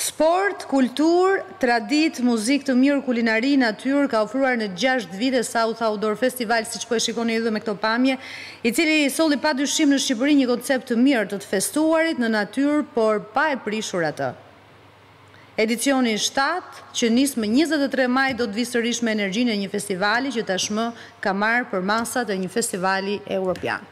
Sport, kulturë, traditë, muzikë të mirë, kulinari, natyrë, ka ofruar në gjashtë vite South Outdoor Festival, siç po e shikoni edhe me këto pamje, i cili solli padyshim në Shqipëri një koncept të mirë të të festuarit në natyrë, por pa e prishur atë. Edicioni i shtatë, që nis më njëzet e tre maj, do të vijë sërish me energjinë e një festivali që tashmë ka marrë përmasat e një festivali europian.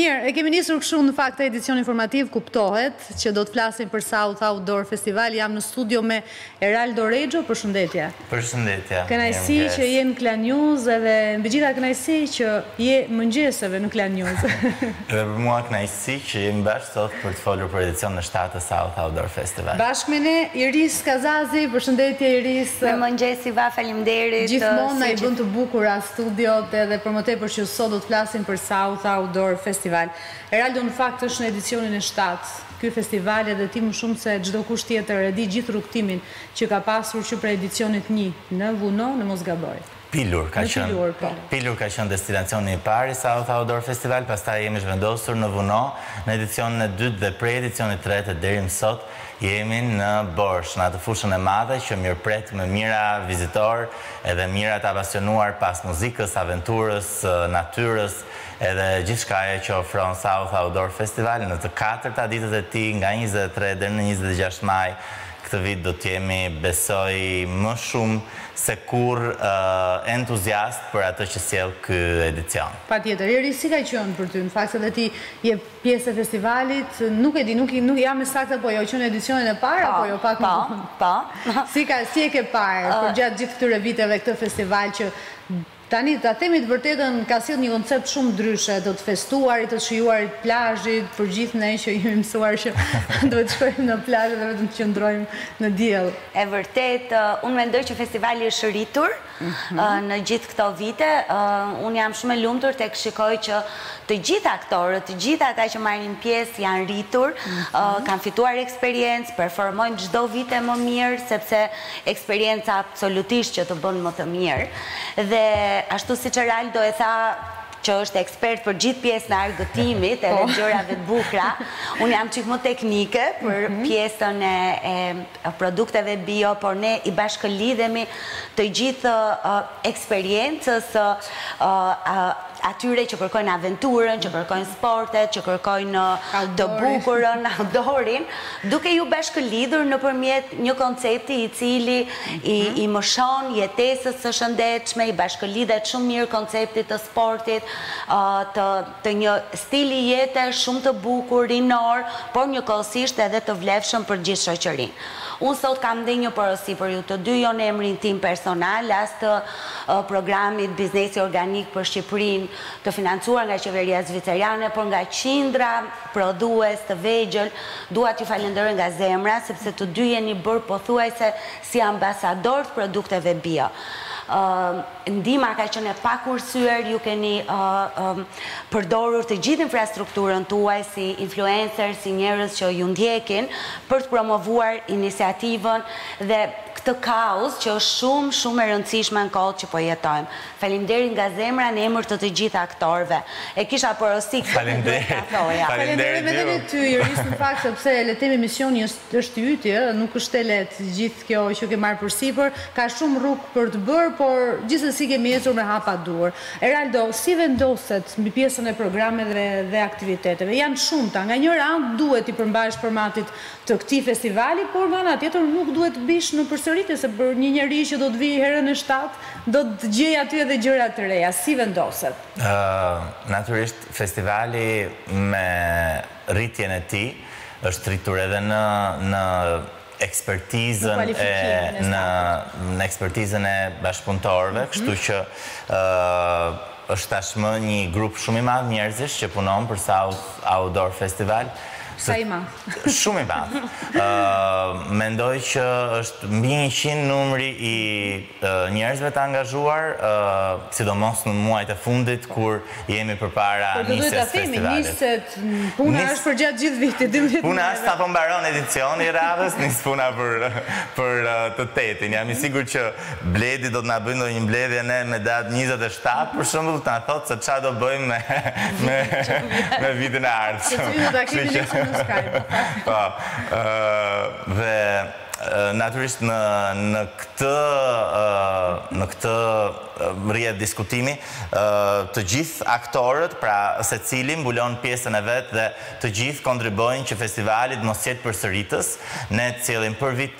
Mirë, e kemi nisur kështu në fakt këtë edicion informativ, kuptohet që do të flasim për South Outdoor Festival, jam në studio me Eraldo Rexho, përshëndetje. Përshëndetje, mirëmëngjes. Kënaqësi që je në Klan News edhe mbi të gjitha kënaqësi që je mëngjeseve në Klan News. Edhe për mua kënaqësi që jemi bashkë sot për të folur për edicionin e shtatë të South Outdoor Festival. Bashkë me ne Iris Kazazi, përshëndetje Iris. Mirëmëngjes Iva, faleminderit. Gjithmonë na i bën të bukura studiot edhe për më tepër që sot do të flasim për South Outdoor Festival. Eraldo në fakt është në edicionin e shtatë ky festival edhe ti më shumë se çdokush tjetër e di gjithë rrugëtimin Që ka pasur që prej edicionit një, në Vuno, në mos gaboj. Pilur ka qenë. Në Pilur, po. Pilur ka qenë destinacioni i parë i South Outdoor Festival, pastaj jemi zhvendosur në Vuno, në edicionin e dytë dhe prej edicionit të tretë e deri më sot jemi në Borsh, në atë fushën e madhe që mirëpret me mijëra vizitorë edhe mijëra të apasionuar pas muzikës, aventurës, natyrës edhe gjithçkaje që ofron South Outdoor Festival në të katërta ditët e tij nga njëzet e tre deri në njëzet e gjashtë maj Këtë vit do të jemi, besoj, më shumë se kurrë entuziastë për atë që sjell ky edicion. Patjetër, Iris, si ka qenë për ty? Në fakt edhe ti je pjesë e festivalit, nuk e di, nuk nuk jam e saktë apo jo, që në edicionin e parë apo jo, pak më vonë. Po, po, po. Si ka, si e ke parë përgjatë gjithë këtyre viteve këtë festival që Tani, ta themi të vërtetën, ka sjellë një koncept shumë ndryshe, të të festuarit, të shijuarit, plazhit, për gjithë ne që jemi mësuar që duhet të shkojmë në plazh dhe vetëm të qëndrojmë në diell. E vërtetë, unë mendoj që festivali është rritur në gjithë këto vite. Unë jam shumë e lumtur tek shikoj që të gjithë aktorët, të gjithë ata që marrin pjesë janë rritur, kanë fituar eksperiencë, performojnë çdo vit e më mirë, sepse Eksperienca absolutisht që të bën më të mirë dhe ashtu siç Eraldo e tha që është ekspert për gjithë pjesën e argëtimit edhe gjërave të bukura, unë jam çik më teknike për pjesën e produkteve bio, por ne i bashkëlidhemi të gjithë eksperiencës së atyre që kërkojnë aventurën, që kërkojnë sportet, që kërkojnë të bukurën, outdoorin, duke ju bashkëlidhur nëpërmjet një koncepti i cili i mhm. mëshon jetesës së shëndetshme, i bashkëlidhet shumë mirë konceptit të sportit, të një stili jete shumë të bukur, rinor, por njëkohësisht edhe të vlefshëm për gjithë shoqërinë. Unë sot kam dhe një porosi për ju të dy, jo në emrin tim personal, as të programit Biznesi Organik për Shqipërinë, të financuar nga qeveria zviceriane, por nga qindra prodhues të vegjël, dua t'ju falënderoj nga zemra, sepse të dy jeni bërë pothuajse si ambasadorë të produkteve bio. Ndihma ka qenë e pakursyer, ju keni përdorur të gjithë infrastrukturën tuaj si influencer, si njerëz që ju ndjekin, për të promovuar iniciativën dhe, këtë kauzë që është shumë shumë e rëndësishme në kohët që po jetojmë. Faleminderit nga zemra në emër të të gjithë aktorëve. E kisha porosi këtë nuk duhet ta thoja. Faleminderit edhe ne ty Iris në fakt sepse le të themi misioni është është i yti ë, nuk është e lehtë gjithë kjo që ke marrë përsipër, ka shumë rrugë për të bërë, por gjithsesi kemi ecur me hapa të duhur. Eraldo, si vendoset mbi pjesën e programeve dhe aktiviteteve? Janë të shumta, nga njëra anë duhet t'i përmbahesh formatit të këtij festivali, por nga ana tjetër nuk duhet të biesh në përsëritje se për një njeri që do të vijë herën e shtatë do të gjejë aty edhe gjëra të reja. Si vendoset? Natyrisht festivali me rritjen e tij është rritur edhe në në ekspertizën e në në ekspertizën e bashkëpunëtorëve, kështu që Është tashmë një grup shumë i madh njerëzish që punon për South Outdoor Festival. Sa i madh? Shumë i madh. Mendoj që është mbi njëqind numri i njerëzve të angazhuar, sidomos në muajt e fundit kur jemi përpara nisjes së festivalit. Por do duhet ta themi, niset, puna është përgjatë gjithë vitit, dymbëdhjetë muaj. Puna është sapo mbaron edicioni i radhës, nis puna për të tetin. Jam i sigurt që Bledi do të na bëjë ndonjë mbledhje ne me datë njëzet e shtatë për shembull të na thotë se ça do bëjmë me me me vitin e ardhshëm. Secili do ta kemi ne kështu në Skype. Po. Ë dhe natyrisht në në këtë ë në këtë rrjedhë diskutimi ë të gjithë aktorët, pra secili mbulon pjesën e vet dhe të gjithë kontribuojnë që festivali të mos jetë përsëritës. Ne sjellim për vit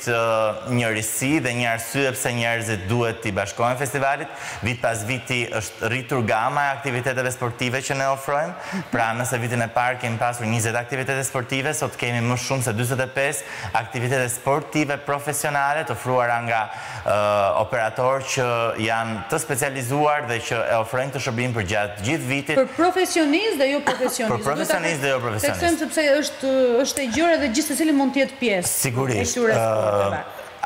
njërisi dhe një arsye pse njerëzit duhet t'i bashkohen festivalit. Vit pas viti është rritur gama e aktiviteteve sportive që ne ofrojmë. Pra, nëse vitin e parë kemi pasur njëzet aktivitete sportive, sot kemi më shumë se dyzet e pesë aktivitete sportive profesionale të ofruara nga operatorë që janë të specializuar dhe që e ofrojnë këtë shërbim përgjatë gjithë vitit. Për profesionistë dhe jo profesionistë. Për profesionistë dhe jo profesionistë. Duhet ta theksojmë sepse është është e gjerë edhe gjithsecili mund të jetë pjesë. Sigurisht,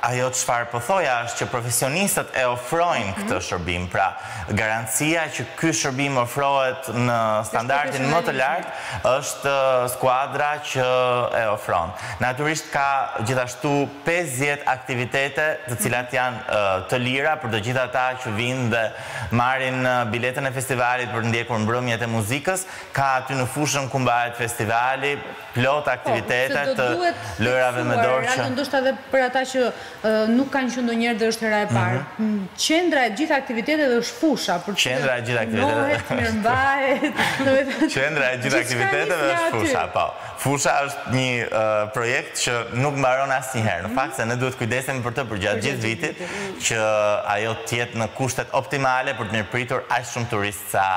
ajo çfarë po thoja është që profesionistët e ofrojnë këtë mhm. shërbim, pra garancia që ky shërbim ofrohet në standardin më të lartë është skuadra që e ofron. Natyrisht ka gjithashtu 50 aktivitete të cilat mhm. janë të lira për të gjithë ata që vijnë dhe marrin biletën e festivalit për të ndjekur mbrëmjet e muzikës, ka aty në fushën ku mbahet festivali, Plot aktivitete të lojërave me dorë që. Ndoshta edhe për ata që nuk kanë qenë ndonjëherë dhe është hera e parë. Qendra e gjithë aktiviteteve është fusha. Qendra e gjithë aktiviteteve. Do të mirëmbahet. Qendra e gjithë aktiviteteve është fusha, po. Fusha është një projekt që nuk mbaron asnjëherë. Në fakt se ne duhet të kujdesemi për të përgjatë gjithë vitit që ajo të jetë në kushtet optimale për të mirëpritur aq shumë turistë. Sa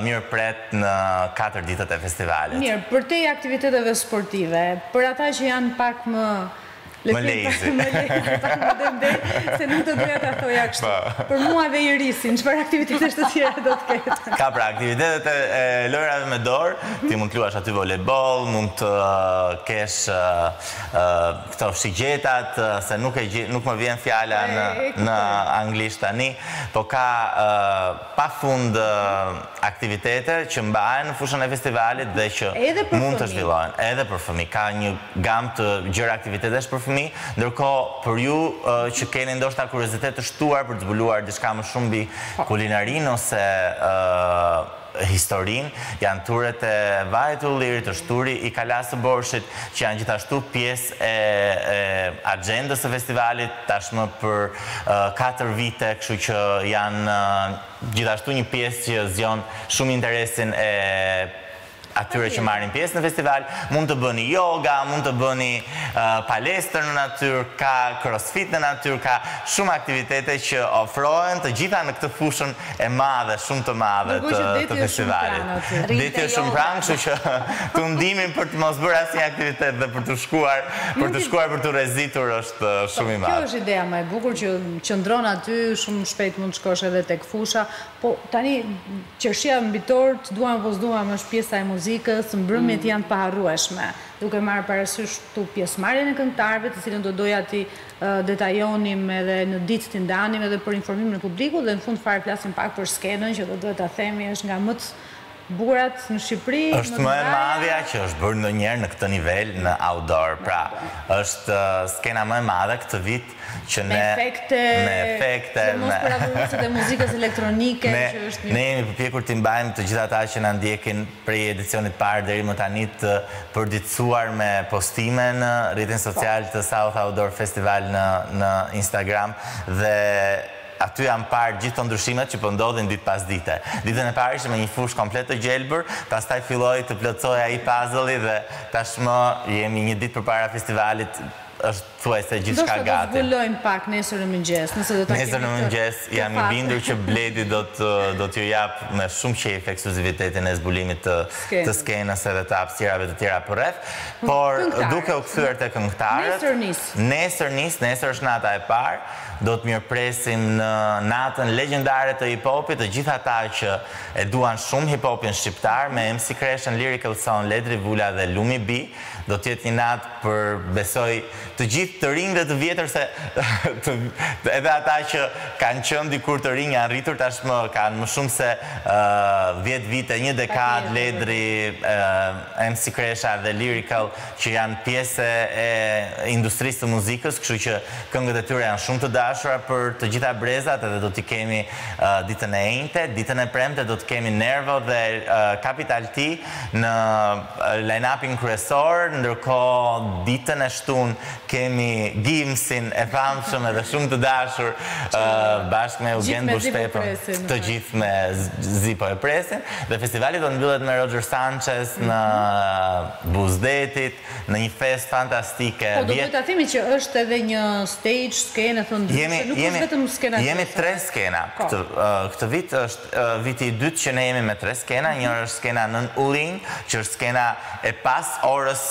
mirëpret në katër ditët e festivalit. Mirë, përtej aktiviteteve sportive, për ata që janë pak më, le të themi, pak më lejzi, pak më lejzi, se nuk do doja ta thoja kështu, për mua dhe Irisin, çfarë aktivitetesh të tjera do të ketë? Ka pra aktivitetet e lojërave me dorë, ti mund të luash aty volejboll, mund të kesh Këto shigjetat, se nuk e gjej, nuk më vjen fjala në në anglisht tani, po ka pafund aktivitete që mbahen në fushën e festivalit dhe që mund të zhvillohen edhe për fëmijë. Ka një gamë të gjërë aktivitetesh për fëmijë, ndërkohë për ju që keni ndoshta kuriozitet të shtuar për të zbuluar diçka më shumë mbi kulinarinë ose historinë, janë turet e vajit të ullirit, është turi i Kalasë së Borshit, që janë gjithashtu pjesë e axhendës së festivalit tashmë për katër vite, kështu që janë gjithashtu një pjesë që zgjon shumë interesin e atyre që marrin pjesë në festival. Mund të bëni yoga, mund të bëni palestër në natyrë, ka crossfit në natyrë, ka shumë aktivitete që ofrohen të gjitha në këtë fushën e madhe, shumë të madhe të festivalit. Dëgjoj që deti është shumë pranë aty. Deti është shumë pranë, kështu që tundimi për të mos bërë asnjë aktivitet dhe për të shkuar, për të shkuar për t'u rrezitur është shumë i madh. Kjo është ideja më e bukur që qëndron aty, shumë shpejt mund të shkosh edhe tek fusha, po tani qershia mbi tortë, duam apo s'duam është pjesa e muzikës, mbrëmjet janë të paharrueshme, duke marrë parasysh këtu pjesëmarrjen e këngëtarëve të cilën do doja ti detajonim edhe në ditë t'i ndanim edhe për informimin e publikut dhe në fund fare flasim pak për skenën që do duhet ta themi është nga më të bukurat në Shqipëri, më të mëdhaja. Është më e madhja që është bërë ndonjëherë në këtë nivel në outdoor, pra është skena më e madhe këtë vit që ne me efekte, sidomos për adhuruesit e muzikës elektronike që është një. Ne jemi përpjekur t'i mbajmë të gjithë ata që na ndjekin prej edicionit të parë deri më tani të përditësuar me postime në rrjetin social të South Outdoor Festival në në Instagram dhe aty janë parë gjithë këto ndryshimet që po ndodhin ditë pas dite. Ditën e parë ishim me një fushë komplet të gjelbër, pastaj filloi të plotësohej ai puzzle-i dhe tashmë jemi një ditë përpara festivalit, është thuajse gjithçka gati. Ndoshta do të zbulojmë pak nesër në mëngjes, nëse do ta kemi këtë të paktën. Nesër në mëngjes jam i bindur që Bledi do të do t'ju japë me shumë qejf ekskluzivitetin e zbulimit të të skenës edhe të hapësirave të tjera përreth, por duke u kthyer te këngëtarët. Nesër nis. Nesër nis, nesër është nata e parë, do të mirëpresim në natën legjendare të hip hopit të gjithë ata që e duan shumë hip hopin shqiptar me MC Kreshën, Lyrical Son, Ledri Vula dhe Lumi B. Do të jetë një natë për besoj të gjithë të rinj dhe të vjetër se edhe ata që kanë qenë dikur të rinj janë rritur tashmë kanë më shumë se dhjetë vite një dekadë Ledri MC Kresha dhe Lyrical që janë pjesë e industrisë të muzikës kështu që këngët e tyre janë shumë të dashura për të gjitha brezat edhe do t'i kemi ditën e enjte ditën e premte do të kemi Nervo dhe Capital T. Në line-up-in kryesor, ndërkohë ditën e shtunë kemi Gims-in e famshëm edhe shumë të dashur bashkë me Eugent Bushpepën, të gjithë mezi po e presin, dhe festivali do të mbyllet me Roger Sanchez në buzë detit, në një festë fantastike. Po do duhet ta themi që është edhe një stage, skenë e thënë ndryshe, nuk është vetëm skena kryesore. Jemi tre skena këtë vit. viti i dytë që ne jemi me tre skena, një është skena nën Ulli, që është skena e pas orës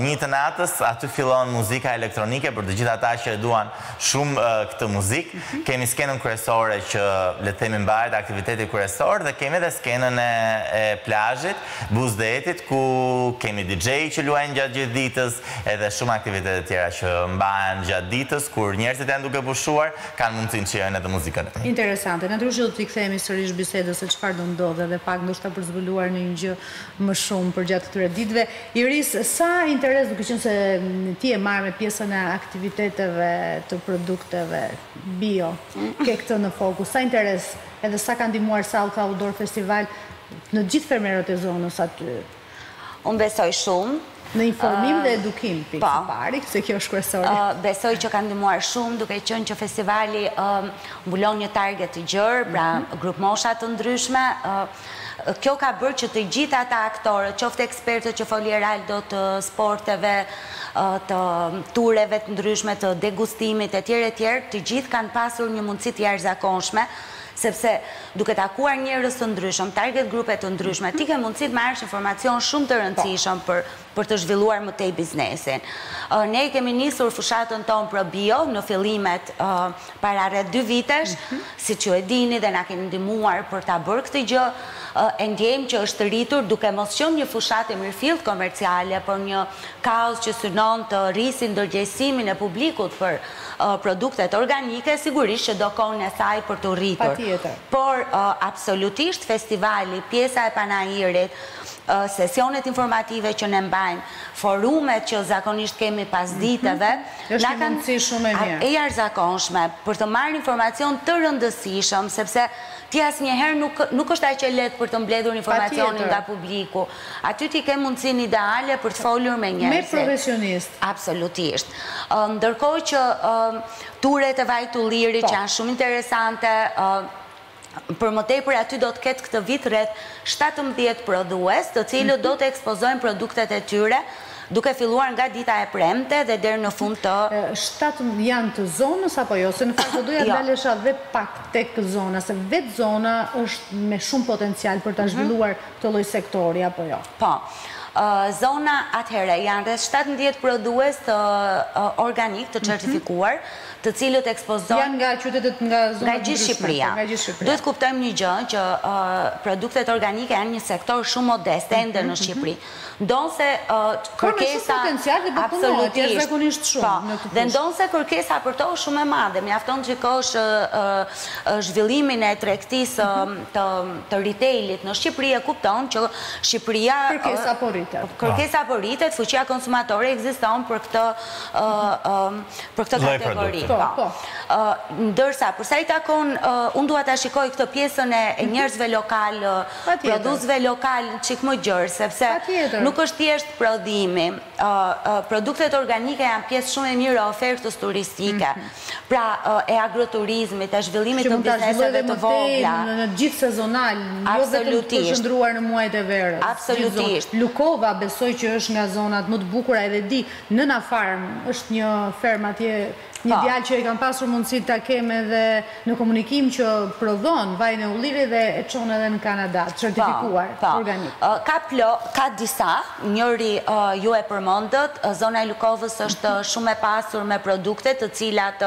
një të natës, aty fillon muzika elektronike për të gjithë ata që e duan shumë këtë muzikë. Mhm. Kemi skenën kryesore që le të themi mbahet aktiviteti kryesor dhe kemi dhe skenën e plazhit, buzë detit, ku kemi DJ që luajnë gjatë gjithë ditës edhe shumë aktivitete të tjera që mbahen gjatë ditës, kur njerëzit janë duke pushuar, kanë mundësinë të shijojnë edhe muzikën. Interesante. Natyrisht që do t'i kthehemi sërish bisedës se çfarë do ndodhë edhe pak ndoshta për të zbuluar ndonjë gjë më shumë përgjatë këtyre ditëve. Iris, sa interes duke qenë se ti e ke marrë me pjesën e aktiviteteve të produkteve bio ke këtë në fokus, sa interes edhe sa ka ndihmuar South Outdoor Festival në të gjithë fermerët e zonës aty? Unë besoj shumë. Në informim dhe edukim, pikë së pari, se kjo është kryesore. Besoj që ka ndihmuar shumë, duke qenë që festivali mbulon një target të gjërë, pra mhm. grup mosha të ndryshme. Kjo ka bërë që të gjithë ata aktorët, qoftë ekspertët që foli Eraldo të sporteve, të tureve të ndryshme, të degustimit, e tjere tjere, të gjithë kanë pasur një mundësi të jashtëzakonshme, Sepse, duke takuar njerëz të ndryshëm, target grupe të ndryshme, ti ke mundësi të marrësh informacion shumë të rëndësishëm për për të zhvilluar më tej biznesin. Ne kemi nisur fushatën tonë ProBio në fillimet para rreth dy vitesh, siç ju e dini dhe na keni ndihmuar për ta bërë këtë gjë. E ndjejmë që është rritur duke mos qenë një fushatë e mirëfilltë komerciale, por një kauzë që synon të rrisi ndërgjegjësimin e publikut për produktet organike sigurisht që do kohën e saj për t'u rritur. Por absolutisht festivali, pjesa e panairit, sesionet informative që ne mbajmë, forumet që zakonisht kemi pasditeve, na kanë e jashtëzakonshme për të marrë informacion të rëndësishëm, sepse ti asnjëherë nuk nuk është aq e lehtë për të mbledhur informacionin nga publiku. Aty ti ke mundësinë ideale për të folur me njerëzit. Me profesionistë. Absolutisht. Ndërkohë që turet e vajit të ullirit që janë shumë interesante, për më tepër aty do të ketë këtë vit rreth shtatëmbëdhjetë prodhues, të cilët do të ekspozojnë produktet e tyre, duke filluar nga dita e premte dhe deri në fund të... Shtatëmbëdhjetë janë të zonës apo jo? Se në fakt do doja të ndalesha edhe pak tek zona, se vetë zona është me shumë potencial për ta zhvilluar këtë lloj sektori apo jo? Po. Zona atëherë janë rreth shtatëmbëdhjetë prodhues organik të certifikuar, të cilët ekspozojnë Janë nga qytetet nga zona të ndryshme, nga gjithë Shqipëria. Duhet të kuptojmë një gjë që produktet organike janë një sektor shumë modest ende në Shqipëri. Ndonëse kërkesa, absolutisht, po, dhe ndonëse kërkesa për to është shumë e madhe, mjafton të shikosh zhvillimin e tregtisë të retail-it në Shqipëri e kupton që Shqipëria, kërkesa po rritet, kërkesa po rritet, fuqia konsumatore ekziston për këtë, për këtë kategori, po, po, ndërsa për sa i takon, unë dua ta shikoj këtë pjesën e njerëzve lokalë, prodhuesve lokal çik më gjerë, sepse nuk është thjesht prodhimi. Produktet organike janë pjesë shumë e mirë e ofertës turistike, pra e agroturizmit, e zhvillimit të bizneseve të vogla. Në gjithësezonal, jo vetëm të përqëndruar në muajt e verës. Absolutisht. Lukova besoj që është nga zonat më të bukura edhe di, Nëna Farm është një fermë atje. Një djalë që e kam pasur mundësi ta kem edhe në komunikim që prodhon vajin e ullirit dhe e çon edhe në Kanada, të certifikuar, organik. Po, po. Ka disa, njëri ju e përmendët, zona e Lukovës është shumë e pasur me produkte të cilat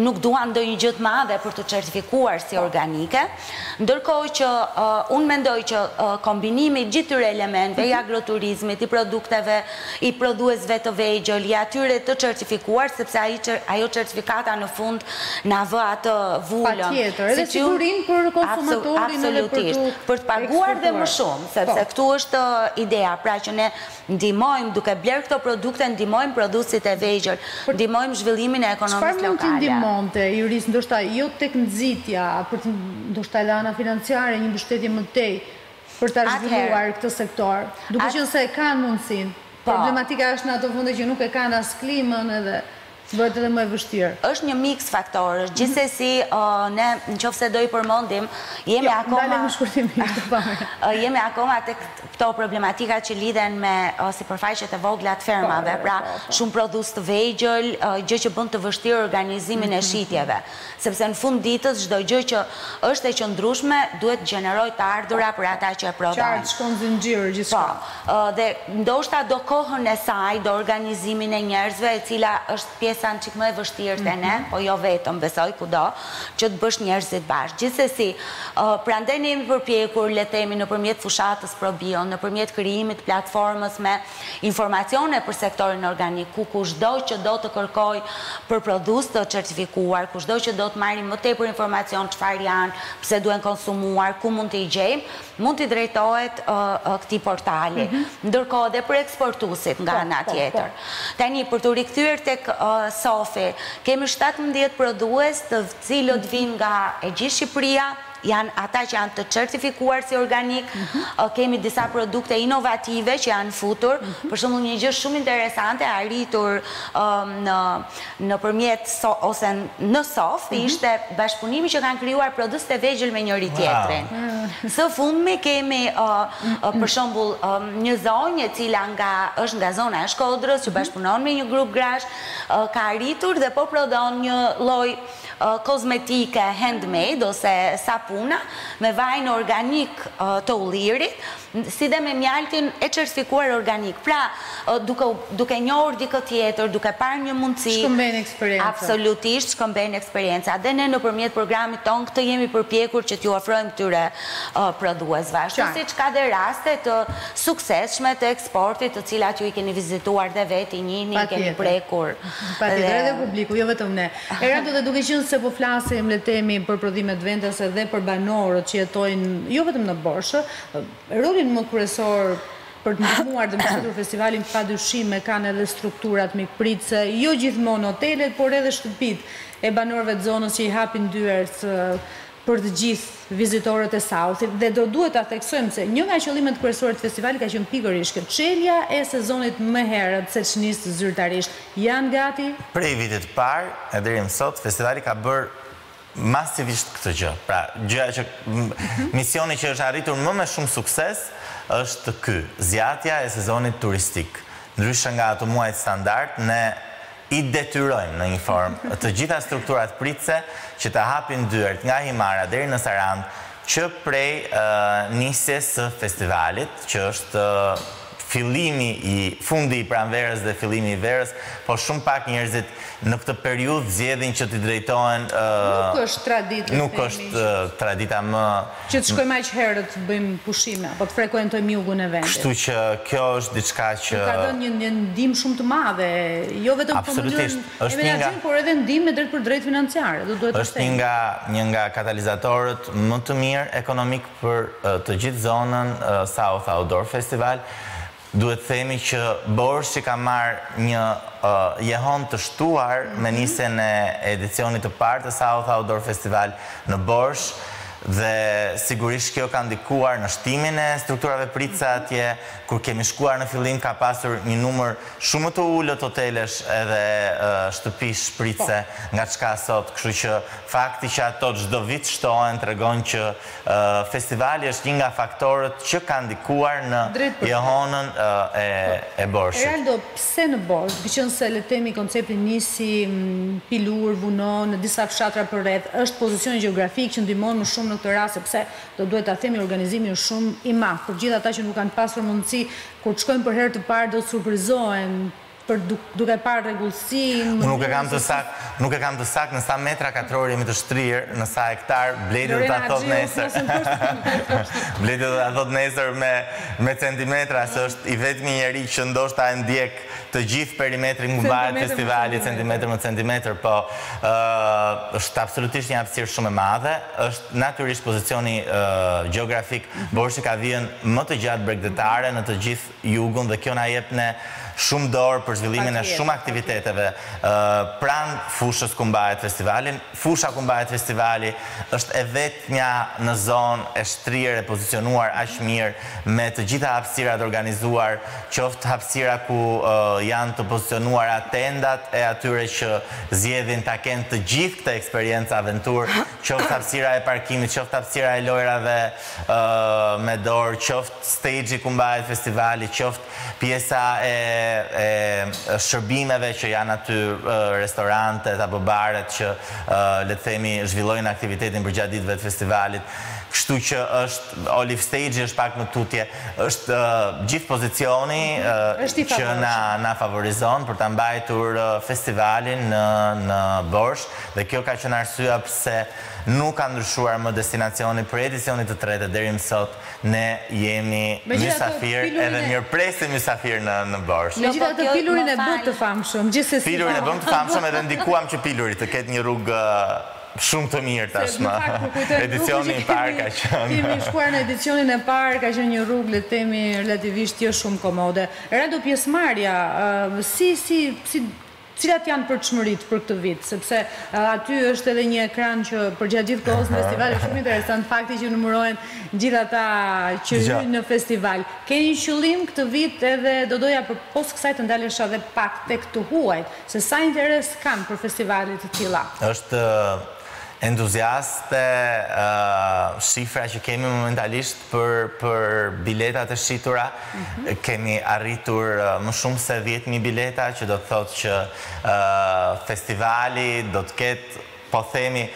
nuk duan ndonjë gjë të madhe për t'u certifikuar si organike, ndërkohë që unë mendoj që kombinimi i gjithë këtyre elementëve, i agroturizmit, i produkteve, i prodhuesve të vegjël, i atyre të certifikuar, sepse ajo certifikata në fund na vë atë vulën. Patjetër, edhe sigurinë për konsumatorin edhe për të eksportuar. Absolutisht, për të paguar dhe më shumë, sepse këtu është ideja, pra që ne Ndihmojmë, duke blerë këto produkte ndihmojmë prodhuesit e vegjël, ndihmojmë zhvillimin e ekonomisë lokale. Çfarë mund t'i ndihmonte Iris, ndoshta jo tek nxitja, për të ndoshta ana financiare, një mbështetje më tej për ta zhvilluar këtë sektor, duke qenë se e kanë mundësinë. Problematika është në ato vende që nuk e kanë as klimën edhe Bëhet edhe më e vështirë. Është një miks faktorësh, gjithsesi ne në qoftë se do i përmendim, jemi akoma, ndalemi shkurtimisht te, jemi akoma tek këto problematika që lidhen me sipërfaqet e vogla të fermave, pra shumë prodhues të vegjël, gjë që bën të vështirë organizimin e shitjeve. Sepse në fund ditës çdo gjë që është e qëndrueshme duhet të gjenerojë të ardhura për ata që e prodhojnë. Qartë, shkon zinxhir gjithçka. Po, dhe ndoshta do kohën e saj, do organizimin e njerëzve, e cila është pjesa një çik më e vështirë te ne, po jo vetëm, besoj, kudo, që të bësh njerëzit bashkë. Gjithsesi, prandaj ne jemi përpjekur, le të themi, nëpërmjet fushatës ProBio, nëpërmjet krijimit të platformës me Informacione për sektorin organik, ku kushdo që do të kërkojë për prodhues të certifikuar, kushdo që do të marrë më tepër informacion çfarë janë, pse duhen konsumuar, ku mund t'i gjejmë, mund t'i drejtohet këtij portali. Ndërkohë dhe për eksportuesit nga ana tjetër. Tani për t'u rikthyer tek Sofi, kemi shtatëmbëdhjetë prodhues të cilët vijnë nga e gjithë Shqipëria, Janë ata që janë të certifikuar si organikë, kemi disa produkte inovative që janë futur, për shembull një gjë shumë interesante e arritur nëpërmjet ose në soft ishte bashkëpunimi që kanë krijuar prodhues të vegjël me njëri-tjetrin. Së fundmi kemi për shembull një zonjë e cila është nga zona e Shkodrës që bashkëpunon me një grup grash ka arritur dhe po prodhon një lloj kozmetike handmade ose sapuna me vajin organik të ullirit, si dhe me mjaltin e certifikuar organik. Pra, duke u, duke njohur dikë tjetër, duke parë një mundësi. Shkëmbejnë eksperienca. Absolutisht, shkëmbejnë eksperienca. Dhe ne nëpërmjet programit tonë këtë jemi përpjekur që t'ju ofrojmë këtyre prodhuesve. Ashtu siç ka dhe raste të suksesshme të eksportit, të cilat ju i keni vizituar dhe vetë, i njihni, i keni prekur. Patjetër. Patjetër, edhe publiku, jo vetëm ne. Eraldo dhe duke qenë se po flasim le të themi për prodhimet vendase dhe për banorët që jetojnë jo vetëm në Borsh, rolin më kryesor për të ndihmuar dhe mbështetur festivalin padyshim e kanë edhe strukturat mikpritëse, jo gjithmonë hotelet, por edhe shtëpitë e banorëve të zonës që i hapin dyert për të gjithë vizitorët e South-it dhe do duhet ta theksojmë se një nga qëllimet kryesore të festivalit ka qenë pikërisht kjo, çelja e sezonit më herët se ç'nis zyrtarisht. Janë gati? Prej vitit të parë e deri më sot, festivali ka bërë masivisht këtë gjë. Pra, gjëja që, misioni që është arritur më me shumë sukses është ky, zgjatja e sezonit turistik. Ndryshe nga ato muajt standard, ne I detyrojmë në një formë të gjitha strukturat pritëse që të hapin dyert nga Himara deri në Sarandë që prej nisjes së festivalit, që është fillimi i, fundi i pranverës dhe fillimi i verës, por shumë pak njerëzit në këtë periudhë zgjedhin që t'i drejtohen, Nuk është traditë, le të themi, nuk është tradita më. Që të shkojmë aq herët të bëjmë pushime apo të frekuentojmë jugun e vendit. Kështu që kjo është diçka që. Ju ka dhënë një një ndihmë shumë të madhe, jo vetëm për mënyrën e menaxhimit, por edhe ndihmë të drejtpërdrejtë financiare, do duhet ta them. Është një nga një nga katalizatorët më të mirë ekonomikë për të gjithë zonën South Outdoor Festival. Duhet të themi që Borshi ka marrë një jehonë të shtuar me nisjen e edicionit të parë të South Outdoor Festival në Borsh dhe sigurisht kjo ka ndikuar në shtimin e strukturave pritëse atje. Kur kemi shkuar në fillim ka pasur një numër shumë më të ulët hotelesh edhe shtëpish pritëse nga ç'ka sot, kështu që fakti që ato çdo vit shtohen tregon që Festivali është një nga faktorët që ka ndikuar në jehonën e Borshit. Eraldo, pse në Borsh, duke qenë se le të themi koncepti nisi Pilur, Vuno në disa fshatra përreth, është pozicioni gjeografik që ndihmon më shumë në këtë rast sepse do duhet ta themi organizimi është shumë i madh. Për të gjithë ata që nuk kanë pasur mundësi, kur të shkojnë për herë të parë do të surprizohen Për duke parë rregullsinë, nuk e kam të saktë, nuk e kam të saktë në sa metra katrorë jemi të shtrirë, në sa hektarë, Bledi do ta thotë nesër. Bledi do ta thotë nesër me me centimetra, se është i vetmi njeri që ndoshta e ndjek të gjithë perimetrin ku mbahet festivali centimetër më centimetër, po është absolutisht një hapësirë shumë e madhe, është natyrisht pozicioni gjeografik, Borshi ka vijën më të gjatë bregdetare në të gjithë Jugun dhe kjo na jep ne shumë dorë për zhvillimin e shumë aktiviteteve pranë fushës ku mbahet festivali. Fusha ku mbahet festivali është e vetmja në zonë e shtrirë e pozicionuar aq mirë me të gjitha hapësirat organizuar, qoftë hapësira ku janë të pozicionuara tendat e atyre që zgjedhin ta kenë të gjithë këtë eksperiencë aventurë, qoftë hapësira e parkimit, qoftë hapësira e lojërave me dorë, qoftë. stexhi ku mbahet festivali, qoftë pjesa e e shërbimeve që janë aty, restorantet apo baret që le të themi zhvillojnë aktivitetin përgjatë ditëve të festivalit. Kështu që është Olive stexhi është pak më tutje. Është gjithë pozicioni që na na favorizon për ta mbajtur festivalin në në Borsh dhe kjo ka qenë arsyeja pse nuk ka ndryshuar më destinacioni prej edicionit të tretë e deri më sot. Ne jemi mysafir edhe mirëpresim mysafir në në Borsh. Megjithatë Pilurin e bëtë të famshëm, gjithsesi. Pilurin e bëmë të famshëm edhe ndikuam që Piluri të ketë një rrugë shumë të mirë tashmë. Edicionin e parë ka qenë. Kemi shkuar në edicionin e parë, ka qenë një rrugë le të themi relativisht jo shumë komode. Rendi pjesëmarrja, si si si Cilat janë pritshmëritë për këtë vit, sepse aty është edhe një ekran që përgjatë gjithë kohës në festival është shumë interesant fakti që numërohen gjithë ata që hyjnë në festival. Keni një qëllim këtë vit edhe do doja përpos kësaj të ndalesha edhe pak tek të huajt, se sa interes kanë për festivale të tilla. Është entuziaste shifra që kemi momentalisht Për për biletat e shitura, kemi arritur më shumë se dhjetë mijë bileta, që do të thotë që festivali do të ketë, po themi,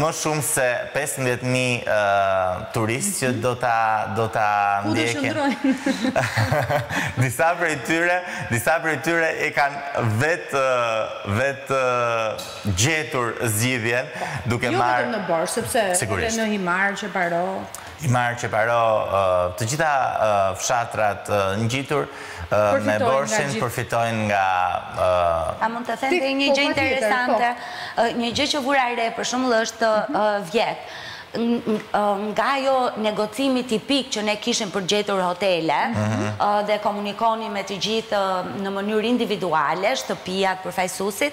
më shumë se pesëmbëdhjetë mijë turistë që do ta do ta ndjekin. Ku do qëndrojnë? Disa prej tyre, disa prej tyre e kanë vetë vetë gjetur zgjidhjen duke jo marrë... Jo vetëm në Borsh, sepse edhe në Himarë, Qeparo... Himarë, Qeparo, të gjitha fshatrat ngjitur me Borshin përfitojnë nga... A mund të them dhe një gjë interesante, po. një gjë që vura re për shembull sivjet, nga ai negocimi tipik që ne kishim për të gjetur hotele mhm. dhe komunikoni me të gjithë në mënyrë individuale, shtëpijat, përfaqësuesit,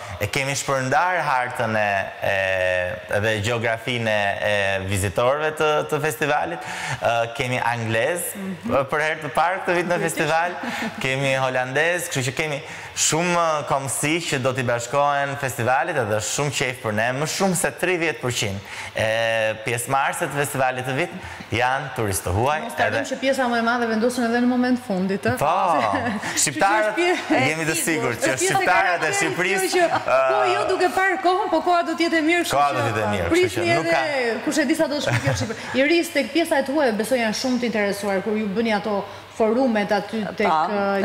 E kemi shpërndarë hartën edhe gjeografinë e vizitorëve të festivalit. Kemi anglezë për herë të parë këtë vit në festival, kemi holandezë, kështu që kemi shumë kombësi që do t'i bashkohen festivalit dhe është shumë qejf për ne, më shumë se tridhjetë përqind e pjesëmarrësve të festivalit këtë vit Janë turistë të huaj edhe... Mos ta lëmë që pjesa më e madhe vendosin edhe në moment të fundit, ëh? Po, shqiptarët jemi të sigurt që shqiptarët e Shqipërisë... Kjo është pjesë e karakterit, kështu që po jo duke parë kohën, po koha do të jetë e mirë, kështu që prisni edhe kush e di sa do të shkojë kjo shifër. Iris, tek pjesa e të huajve besoj janë shumë të interesuar kur ju bëni ato forumet aty tek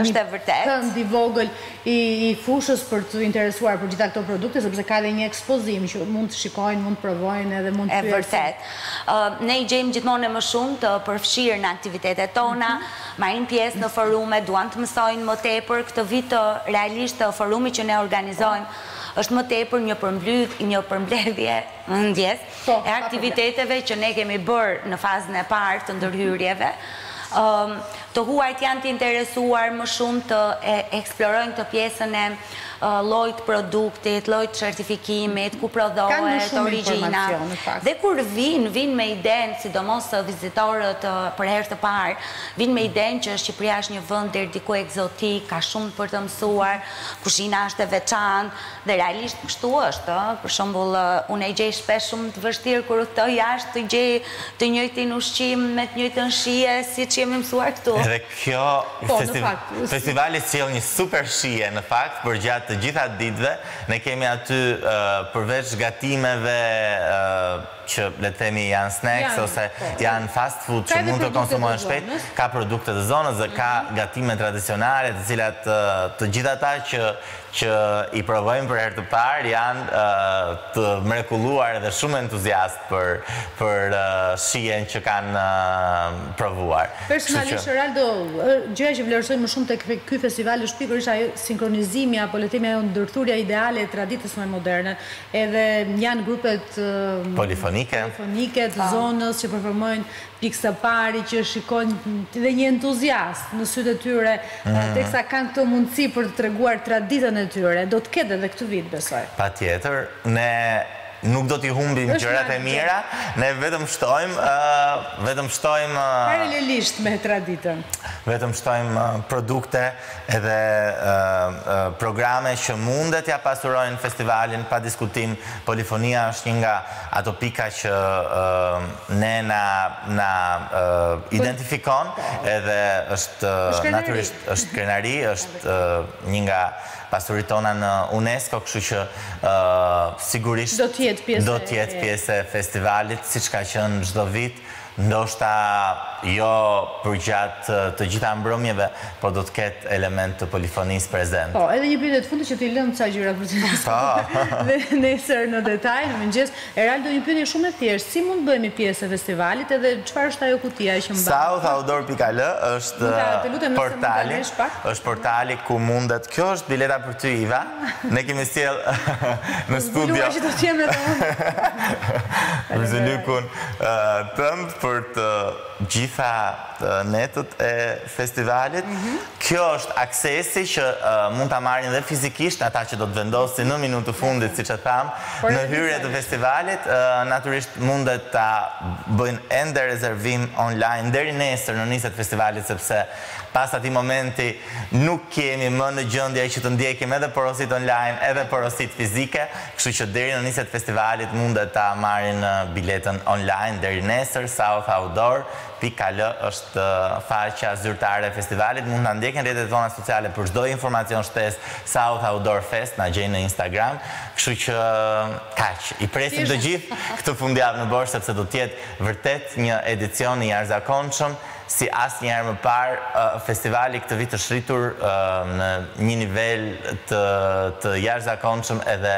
një kënd i vogël i fushës për t'u interesuar për gjitha këto produkte, sepse ka edhe një ekspozim që mund të shikojnë, mund të provojnë edhe mund të pyesin. E vërtetë. Ne i gjejmë gjithmonë e më shumë të përfshirë në aktivitetet tona, marrin pjesë në forume, duan të mësojnë më tepër. Këtë vit realisht forumi që ne organizojmë është më tepër një përmbl një përmbledhje, e aktiviteteve që ne kemi bërë në fazën e parë të ndërhyrjeve, të huajt janë të interesuar më shumë të eksplorojnë këtë pjesën e llojit të produktit, llojit të certifikimit, ku prodhohet, origjina, dhe kur vijnë, vijnë me idenë, sidomos vizitorët për herë të parë, vijnë me idenë që Shqipëria është një vend deri diku ekzotik, ka shumë për të mësuar, kuzhina është e veçantë, Dhe realisht kështu është, ë? Për shembull, unë e gjej shpesh shumë të vështirë kur udhëtoj jashtë të gjej të njëjtin ushqim me të njëjtën shije siç jemi mësuar këtu. Edhe kjo, festivali sjell një super shije në fakt përgjatë të gjitha ditëve. Ne kemi aty përveç gatimeve që le të themi janë snacks ose janë fast food që mund të konsumohen shpejt, ka produkte të zonës dhe ka gatime tradicionale të cilat të gjithë ata që që i provojnë për herë të parë janë të mrekulluar dhe shumë entuziastë për shijen që kanë provuar. Personalisht Eraldo, gjëja që vlerësoj më shumë tek ky festival është pikërisht ai sinkronizimi apo le të themi ajo ndërthurja ideale e traditës me modernen. Edhe janë grupet polifonike të zonës që performojnë pikë së pari që shikon edhe një entuziasm në sytë e tyre teksa kanë këtë mundësi për të treguar traditën e tyre. Do të ketë edhe këtë vit besoj. Patjetër, ne nuk do t'i humbim gjërat e mira, ne vetëm shtojmë, vetëm shtojmë, Paralelisht me traditën. Vetëm shtojmë produkte Edhe programe që munden ta pasurojnë festivalin pa diskutim polifonia është një nga ato pika që ne na na identifikon edhe është natyrisht është krenari është një nga pasuritë tona në UNESCO kështu që sigurisht do të jetë pjesë e festivalit siç ka qenë çdo vit Ndoshta jo përgjatë të gjitha mbrëmjeve, por do të ketë elementë të polifonisë prezent. Po, edhe një pyetje të fundit që ti lëmë ca gjëra për të diskutuar nesër në detaj, në mëngjes. Eraldo, një pyetje shumë e thjeshtë, si mund të bëhemi pjesë e festivalit edhe çfarë është ajo kutia që mban? Southoutdoor pikë al është portali, është portali ku mundet, kjo është bileta për ty Iva, ne kemi sjellë në studio. Zbuluar që të Tënd për të gjitha netët e festivalit. Mhm. Kjo është aksesi që mund ta marrin dhe fizikisht ata që do të vendosin në minutë të fundit, siç e thamë, në hyrje të festivalit. Natyrisht mundet ta bëjnë ende rezervim online deri nesër në nisje të festivalit sepse pas atij momenti Nuk jemi më në gjendje që të ndjekim edhe porositë online edhe porositë fizike, kështu që deri në nisje të festivalit mundet ta marrin biletën online deri nesër southoutdoor pikë al është faqja zyrtare e festivalit mund të na ndjekin rrjetet tona sociale për çdo informacion shtesë southoutdoor fest na gjejnë në instagram kështu që kaq i presim të gjithë këtë fundjavë në Borsh sepse do të jetë vërtet një edicion i jashtëzakonshëm Si asnjëherë më parë, festivali këtë vit është rritur në një nivel të të jashtëzakonshëm edhe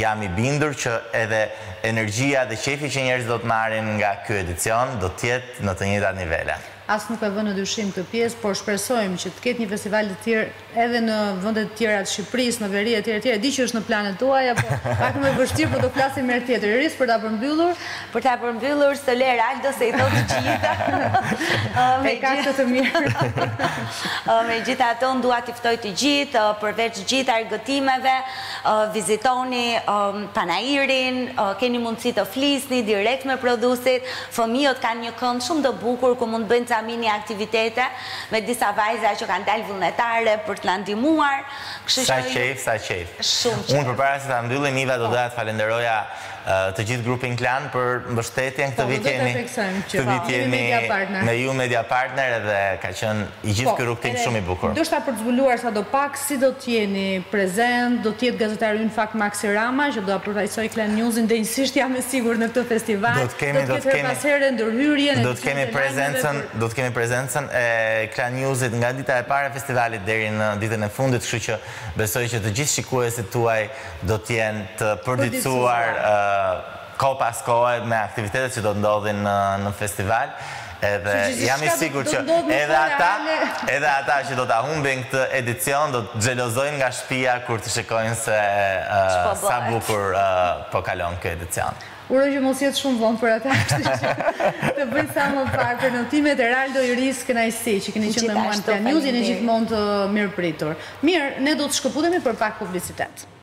jam i bindur që edhe energjia dhe qejfi që njerëzit do të marrin nga ky edicion do të jetë në të njëjtat nivele. As nuk e vë në dyshim këtë pjesë, por shpresojmë që të ketë një festival të tillë edhe në vende të tjera të Shqipërisë, në veri etj etj, e di që është në planet tuaja, po pak më e vështirë, po do flasim herë tjetër. Iris për ta përmbyllur, për ta përmbyllur s'të lë Eraldo se i thotë të gjitha. Me kaq të mirë. Megjithatë unë dua t'i ftoj të gjithë, përveç gjithë argëtimeve, vizitoni panairin, keni mundësi të flisni direkt me prodhuesit, fëmijët kanë një kënd shumë të bukur ku mund të bëjnë ca mini aktivitete. Me disa vajza që kanë dalë vullnetare për të na ndihmuar, kështu që ju Sa qejf, sa qejf. Shumë qejf. Unë përpara se ta mbyllim Iva do doja të falenderoja të gjithë grupin Klan për mbështetjen këtë vit jemi këtë vit jeni me ju media partner edhe ka qenë i gjithë ky rrugëtim shumë i bukur. Ndoshta për të zbuluar sado pak Si do të jeni prezent, do të jetë gazetari ynë fakt Maksi Rama që do ta përfaqësojë Klan News-in denjësisht jam e sigurt në këtë festival. Do të kemi do të kemi herë pas here ndërhyrjen e do të kemi prezencën do të kemi prezencën e Klan News-it nga dita e parë e festivalit deri në ditën e fundit, kështu që besoj që të gjithë shikuesit tuaj do të jenë të përditësuar Kohë pas kohe me aktivitetet që do të ndodhin në festival edhe jam i sigurt që edhe ata edhe ata që do ta humbin këtë edicion do të xhelozojnë nga shtëpia kur të shikojnë se sa bukur po kalon ky edicion. Uroj që mos jetë shumë vonë për ata kështu që të bëjnë sa më parë prenotimet Eraldo Iris kënaqësi që keni qenë me mua në Klan News jeni gjithmonë të mirëpritur. Mirë, ne do të shkëputemi për pak publicitet.